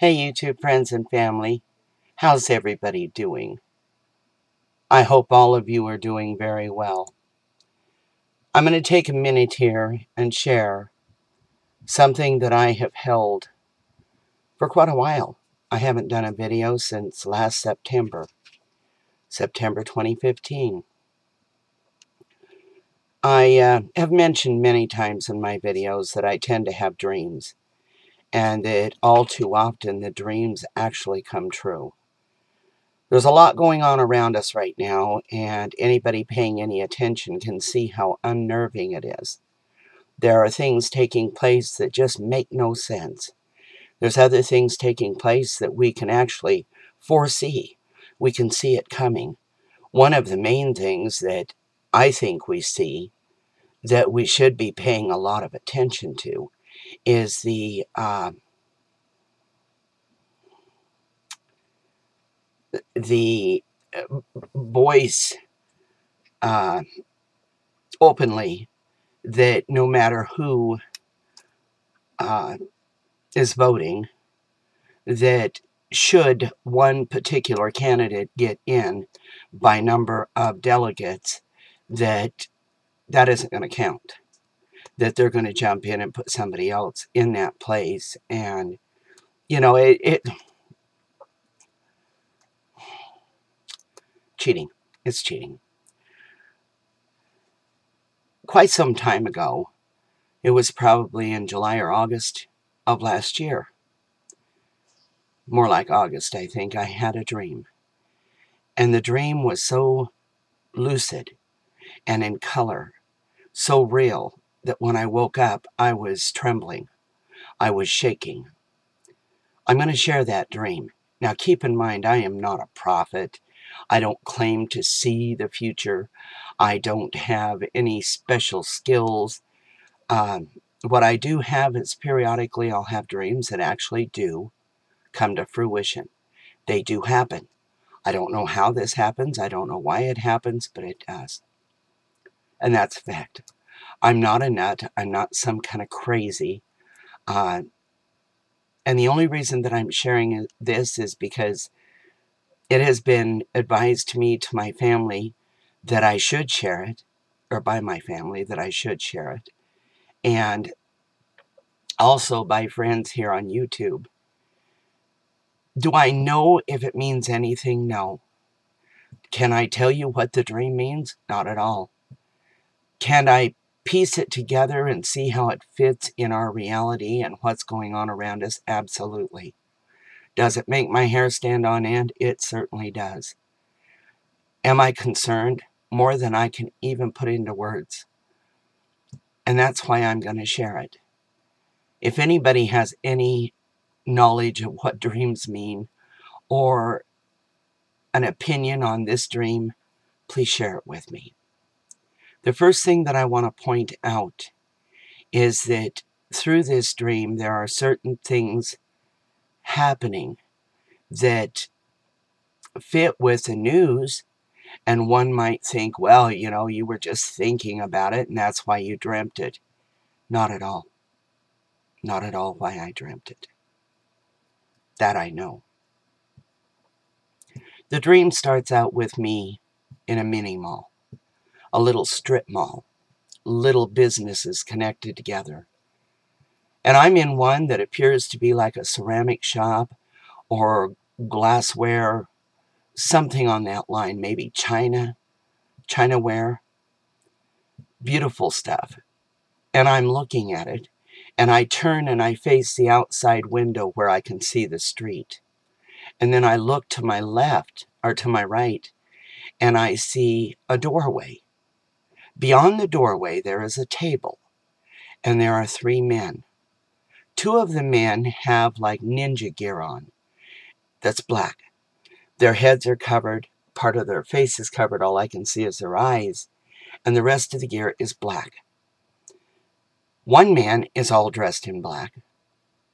Hey, YouTube friends and family. How's everybody doing? I hope all of you are doing very well. I'm going to take a minute here and share something that I have held for quite a while. I haven't done a video since last September, September 2015. I uh, have mentioned many times in my videos that I tend to have dreams and that all too often the dreams actually come true. There's a lot going on around us right now, and anybody paying any attention can see how unnerving it is. There are things taking place that just make no sense. There's other things taking place that we can actually foresee. We can see it coming. One of the main things that I think we see that we should be paying a lot of attention to is the uh, the uh, voice uh, openly that no matter who uh, is voting, that should one particular candidate get in by number of delegates, that that isn't going to count that they're going to jump in and put somebody else in that place. And, you know, it, it cheating. It's cheating. Quite some time ago, it was probably in July or August of last year. More like August, I think, I had a dream. And the dream was so lucid and in color, so real, that when I woke up, I was trembling. I was shaking. I'm going to share that dream. Now, keep in mind, I am not a prophet. I don't claim to see the future. I don't have any special skills. Um, what I do have is periodically I'll have dreams that actually do come to fruition. They do happen. I don't know how this happens. I don't know why it happens, but it does. And that's a fact. I'm not a nut. I'm not some kind of crazy. Uh, and the only reason that I'm sharing this is because it has been advised to me, to my family, that I should share it, or by my family, that I should share it. And also by friends here on YouTube. Do I know if it means anything? No. Can I tell you what the dream means? Not at all. Can I piece it together and see how it fits in our reality and what's going on around us? Absolutely. Does it make my hair stand on end? It certainly does. Am I concerned? More than I can even put into words. And that's why I'm going to share it. If anybody has any knowledge of what dreams mean or an opinion on this dream, please share it with me. The first thing that I want to point out is that through this dream, there are certain things happening that fit with the news. And one might think, well, you know, you were just thinking about it and that's why you dreamt it. Not at all. Not at all why I dreamt it. That I know. The dream starts out with me in a mini mall a little strip mall, little businesses connected together. And I'm in one that appears to be like a ceramic shop or glassware, something on that line, maybe China, Chinaware. Beautiful stuff. And I'm looking at it, and I turn and I face the outside window where I can see the street. And then I look to my left, or to my right, and I see a doorway. Beyond the doorway there is a table, and there are three men. Two of the men have like ninja gear on. That's black. Their heads are covered, part of their face is covered, all I can see is their eyes, and the rest of the gear is black. One man is all dressed in black,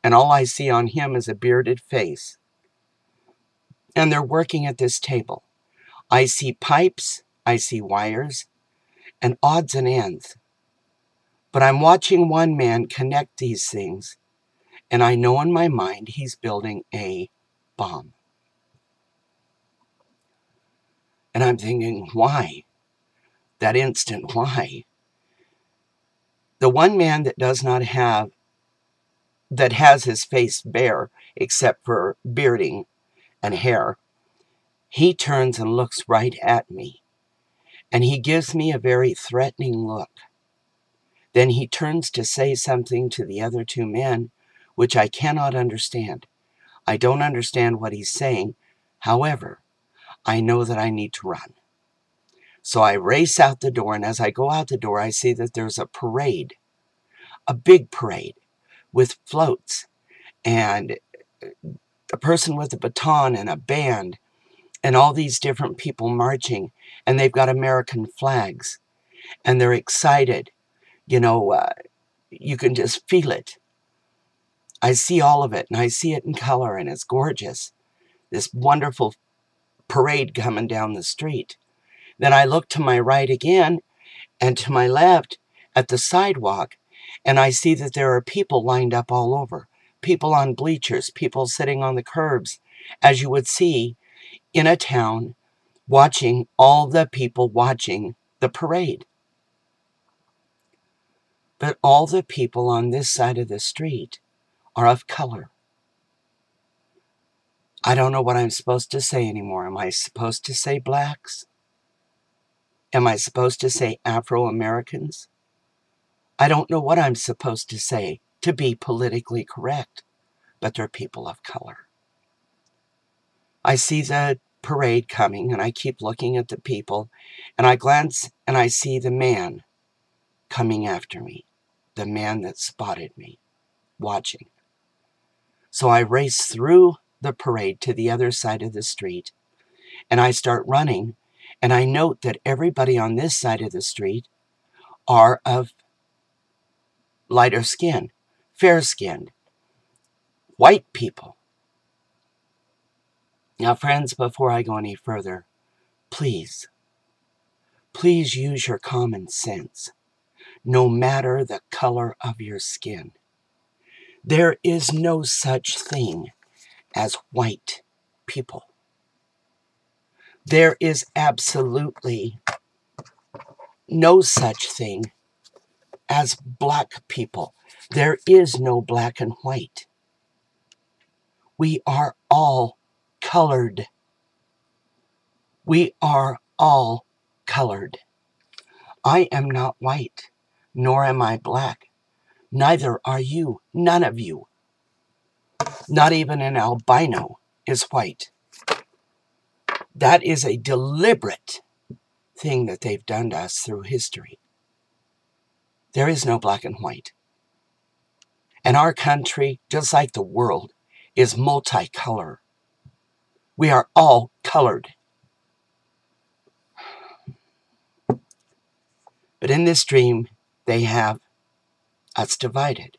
and all I see on him is a bearded face. And they're working at this table. I see pipes, I see wires, and odds and ends. But I'm watching one man connect these things, And I know in my mind he's building a bomb. And I'm thinking, why? That instant, why? The one man that does not have, that has his face bare, except for bearding and hair, he turns and looks right at me. And he gives me a very threatening look. Then he turns to say something to the other two men, which I cannot understand. I don't understand what he's saying. However, I know that I need to run. So I race out the door, and as I go out the door, I see that there's a parade, a big parade with floats and a person with a baton and a band and all these different people marching, and they've got American flags, and they're excited. You know, uh, you can just feel it. I see all of it, and I see it in color, and it's gorgeous. This wonderful parade coming down the street. Then I look to my right again and to my left at the sidewalk, and I see that there are people lined up all over. People on bleachers, people sitting on the curbs, as you would see in a town watching all the people watching the parade. But all the people on this side of the street are of color. I don't know what I'm supposed to say anymore. Am I supposed to say blacks? Am I supposed to say Afro Americans? I don't know what I'm supposed to say to be politically correct, but they're people of color. I see the parade coming and I keep looking at the people and I glance and I see the man coming after me, the man that spotted me, watching. So I race through the parade to the other side of the street. And I start running, and I note that everybody on this side of the street are of lighter skin, fair skinned, white people. Now, friends, before I go any further, please, please use your common sense, no matter the color of your skin. There is no such thing as white people. There is absolutely no such thing as black people. There is no black and white. We are all colored. We are all colored. I am not white, nor am I black. Neither are you, none of you. Not even an albino is white. That is a deliberate thing that they've done to us through history. There is no black and white. And our country, just like the world, is multicolor. We are all colored. But in this dream, they have us divided.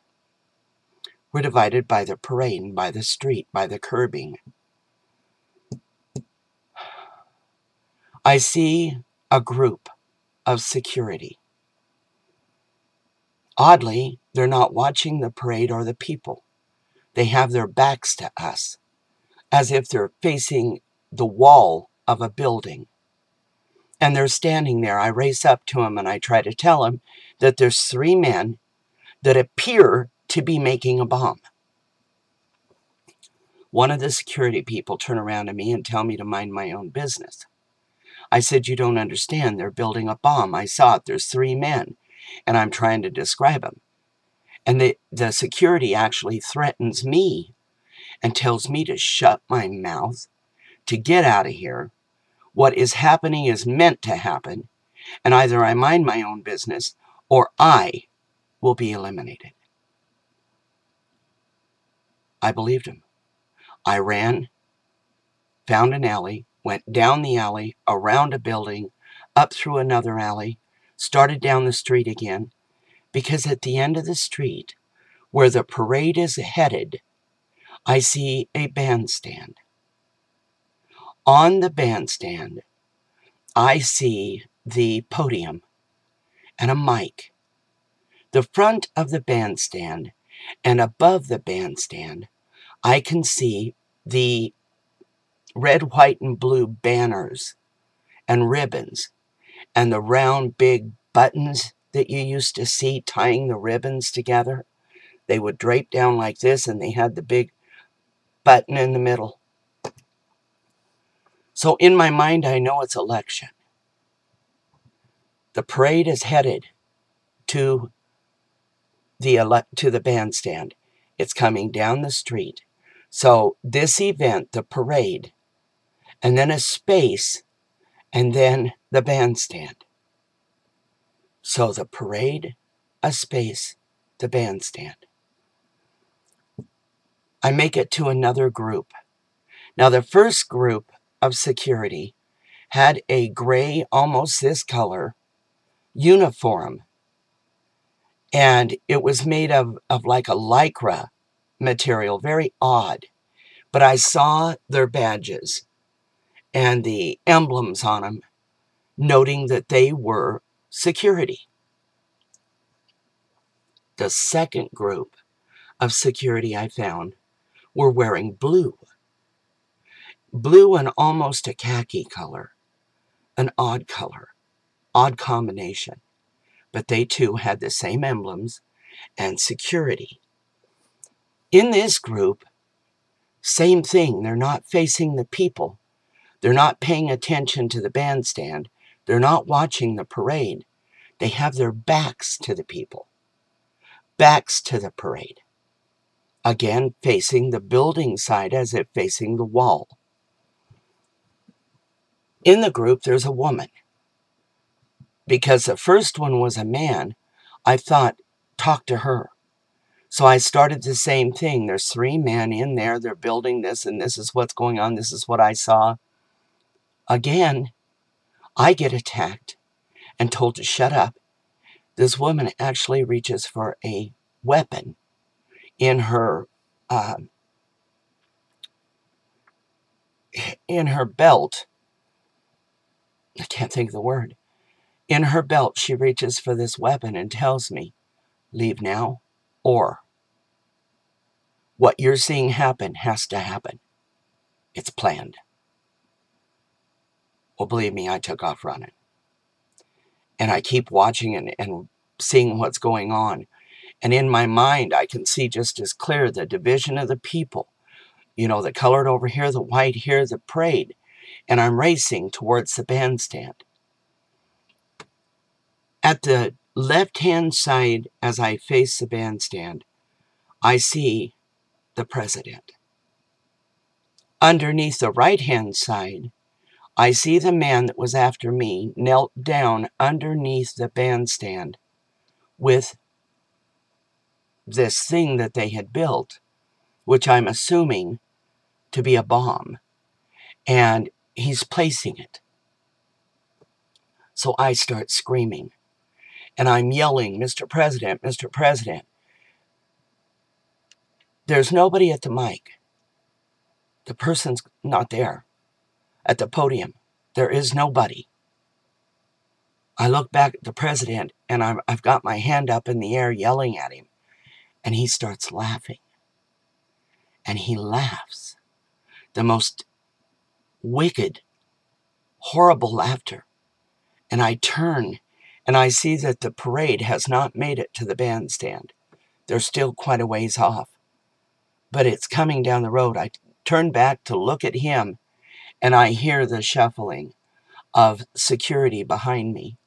We're divided by the parade, by the street, by the curbing. I see a group of security. Oddly, they're not watching the parade or the people. They have their backs to us, as if they're facing the wall of a building. And they're standing there. I race up to them and I try to tell them that there's three men that appear to be making a bomb. One of the security people turn around to me and tell me to mind my own business. I said, you don't understand. They're building a bomb. I saw it. There's three men. And I'm trying to describe them. And the, the security actually threatens me and tells me to shut my mouth, to get out of here. What is happening is meant to happen. And either I mind my own business or I will be eliminated. I believed him. I ran, found an alley, went down the alley, around a building, up through another alley, started down the street again, because at the end of the street, where the parade is headed, I see a bandstand. On the bandstand, I see the podium and a mic. The front of the bandstand And above the bandstand, I can see the red, white, and blue banners and ribbons and the round, big buttons that you used to see tying the ribbons together. They would drape down like this, and they had the big button in the middle. So in my mind, I know it's election. The parade is headed to the ele- to the bandstand. It's coming down the street. So this event, the parade, and then a space, and then the bandstand. So the parade, a space, the bandstand. I make it to another group. Now, the first group of security had a gray, almost this color, uniform. And it was made of, of like a lycra material, very odd. But I saw their badges and the emblems on them, noting that they were security. The second group of security I found were wearing blue. Blue and almost a khaki color, an odd color, odd combination. But they too had the same emblems and security. In this group, same thing. They're not facing the people. They're not paying attention to the bandstand. They're not watching the parade. They have their backs to the people, backs to the parade again facing the building side as if facing the wall. In the group, there's a woman. Because the first one was a man, I thought, talk to her. So I started the same thing. There's three men in there. They're building this, and this is what's going on. This is what I saw. Again, I get attacked and told to shut up. This woman actually reaches for a weapon in her um, in her belt. I can't think of the word. In her belt, she reaches for this weapon and tells me, leave now, or what you're seeing happen has to happen. It's planned. Well, believe me, I took off running. And I keep watching and, and seeing what's going on. And in my mind, I can see just as clear the division of the people. You know, the colored over here, the white here, the parade. And I'm racing towards the bandstand. At the left hand side, as I face the bandstand, I see the president. Underneath the right hand side, I see the man that was after me knelt down underneath the bandstand with this thing that they had built, which I'm assuming to be a bomb, and he's placing it. So I start screaming, and I'm yelling, Mr. President, Mr. President. There's nobody at the mic. The person's not there at the podium. There is nobody. I look back at the president and i have got my hand up in the air yelling at him. And he starts laughing. And he laughs. The most wicked, horrible laughter. And I turn and I see that the parade has not made it to the bandstand. They're still quite a ways off. But it's coming down the road. I turn back to look at him and I hear the shuffling of security behind me.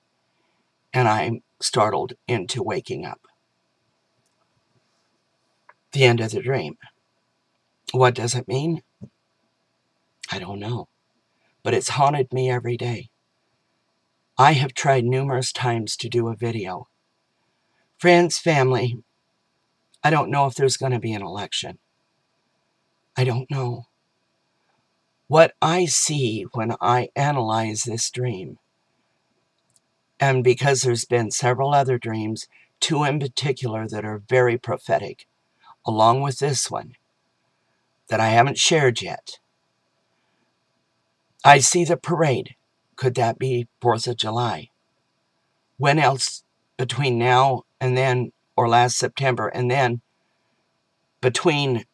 And I'm startled into waking up the end of the dream. What does it mean? I don't know. But it's haunted me every day. I have tried numerous times to do a video. Friends, family, I don't know if there's going to be an election. I don't know. What I see when I analyze this dream, and because there's been several other dreams, two in particular that are very prophetic, along with this one that I haven't shared yet. I see the parade. Could that be 4th of July? When else between now and then, or last September, and then between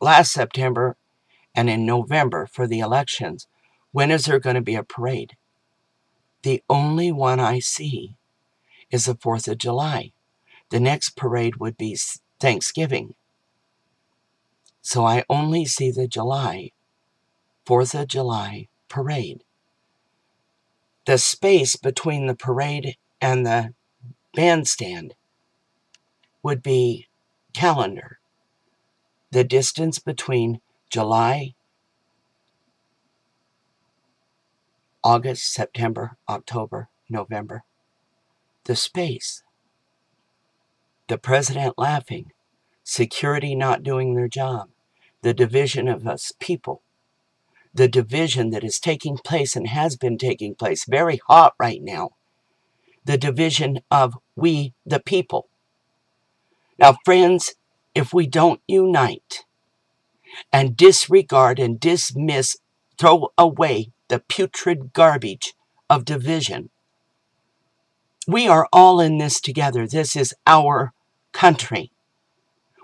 last September and in November for the elections, when is there going to be a parade? The only one I see is the 4th of July. The next parade would be Thanksgiving. So I only see the July, 4th of July parade. The space between the parade and the bandstand would be calendar. The distance between July, August, September, October, November. The space. The president laughing. Security not doing their job. The division of us people. The division that is taking place and has been taking place very hot right now. The division of we the people. Now, friends, if we don't unite and disregard and dismiss, throw away the putrid garbage of division, we are all in this together. This is our country.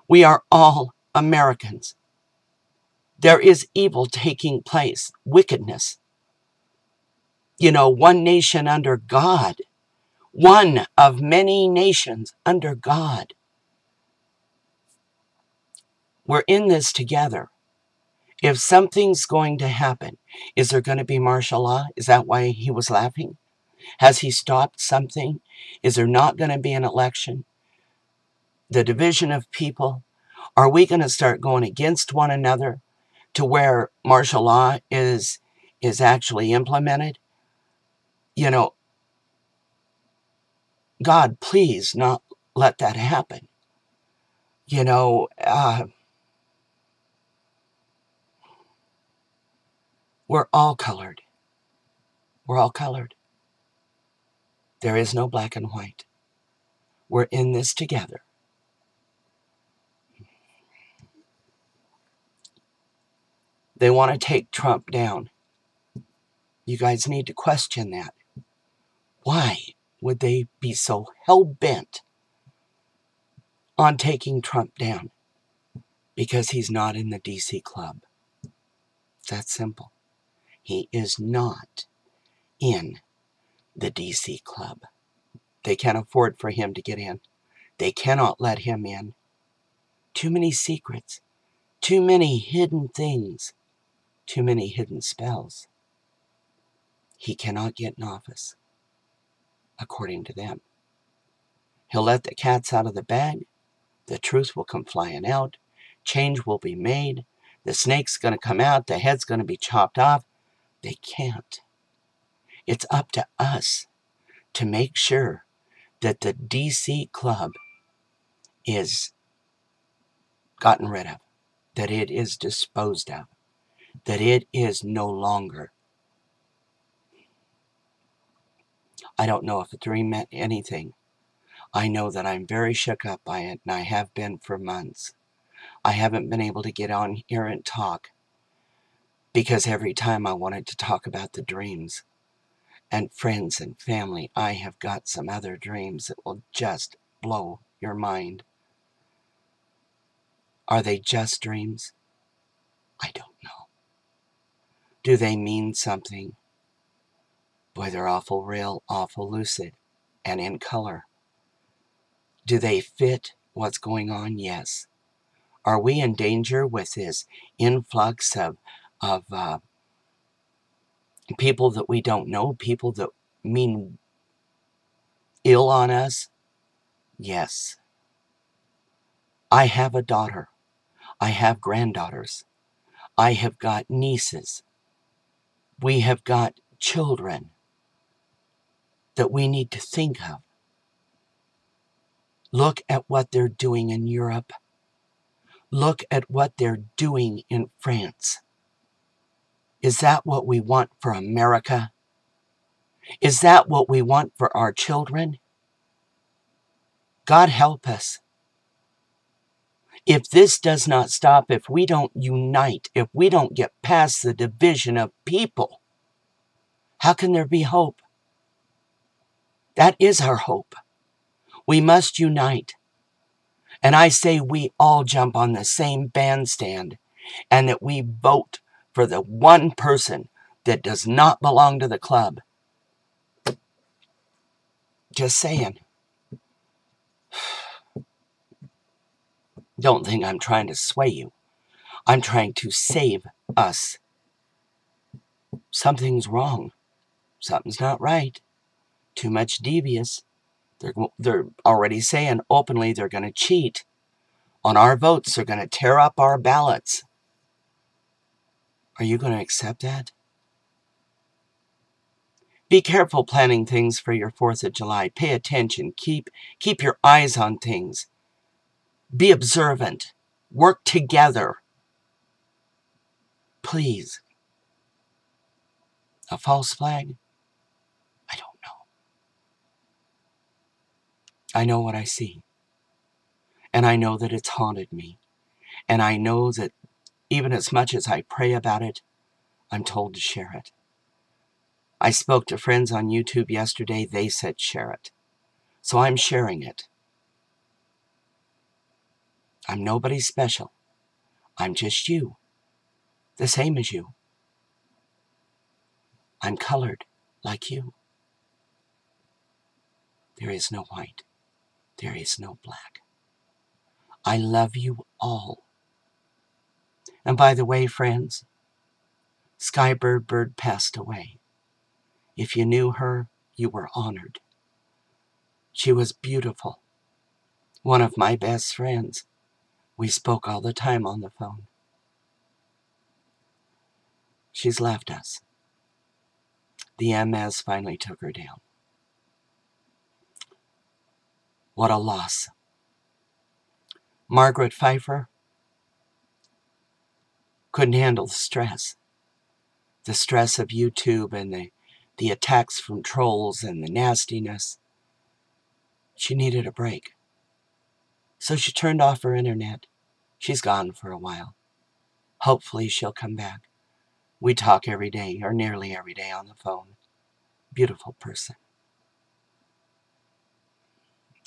We are all Americans. There is evil taking place, wickedness. You know, one nation under God, one of many nations under God. We're in this together. If something's going to happen, is there going to be martial law? Is that why he was laughing? Has he stopped something? Is there not going to be an election? The division of people? Are we going to start going against one another to where martial law is is actually implemented? You know, God, please not let that happen. You know, uh, We're all colored. We're all colored. There is no black and white. We're in this together. They want to take Trump down. You guys need to question that. Why would they be so hell bent on taking Trump down? Because he's not in the DC club. It's that simple. He is not in the DC club. They can't afford for him to get in. They cannot let him in. Too many secrets. Too many hidden things. Too many hidden spells. He cannot get in office, according to them. He'll let the cats out of the bag. The truth will come flying out. Change will be made. The snake's going to come out. The head's going to be chopped off. They can't. It's up to us to make sure that the DC club is gotten rid of, that it is disposed of, that it is no longer. I don't know if the dream meant anything. I know that I'm very shook up by it, and I have been for months. I haven't been able to get on here and talk because every time I wanted to talk about the dreams and friends and family, I have got some other dreams that will just blow your mind. Are they just dreams? I don't know. Do they mean something? Boy, they're awful real, awful lucid, and in color. Do they fit what's going on? Yes. Are we in danger with this influx of of uh, people that we don't know, people that mean ill on us? Yes. I have a daughter. I have granddaughters. I have got nieces. We have got children that we need to think of. Look at what they're doing in Europe. Look at what they're doing in France. Is that what we want for America? Is that what we want for our children? God help us. If this does not stop, if we don't unite, if we don't get past the division of people, how can there be hope? That is our hope. We must unite. And I say we all jump on the same bandstand and that we vote for the one person that does not belong to the club. Just saying. Don't think I'm trying to sway you. I'm trying to save us. Something's wrong. Something's not right. Too much devious. They're, they're already saying openly they're going to cheat on our votes. They're going to tear up our ballots. Are you going to accept that? Be careful planning things for your 4th of July. Pay attention. Keep, keep your eyes on things. Be observant. Work together. Please. A false flag? I don't know. I know what I see. And I know that it's haunted me. And I know that even as much as I pray about it, I'm told to share it. I spoke to friends on YouTube yesterday. They said share it. So I'm sharing it. I'm nobody special. I'm just you. The same as you. I'm colored like you. There is no white. There is no black. I love you all. And by the way, friends, Skybird Bird passed away. If you knew her, you were honored. She was beautiful. One of my best friends. We spoke all the time on the phone. She's left us. The MS finally took her down. What a loss. Margaret Pfeiffer couldn't handle the stress. The stress of YouTube and the, the attacks from trolls and the nastiness. She needed a break. So she turned off her internet. She's gone for a while. Hopefully she'll come back. We talk every day, or nearly every day, on the phone. Beautiful person.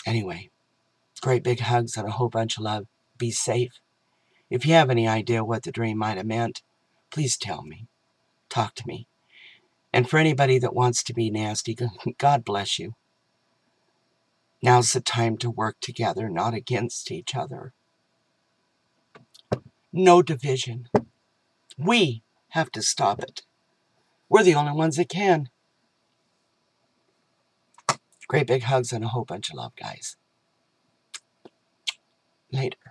Anyway, great big hugs and a whole bunch of love. Be safe. If you have any idea what the dream might have meant, please tell me. Talk to me. And for anybody that wants to be nasty, God bless you. Now's the time to work together, not against each other. No division. We have to stop it. We're the only ones that can. Great big hugs and a whole bunch of love, guys. Later.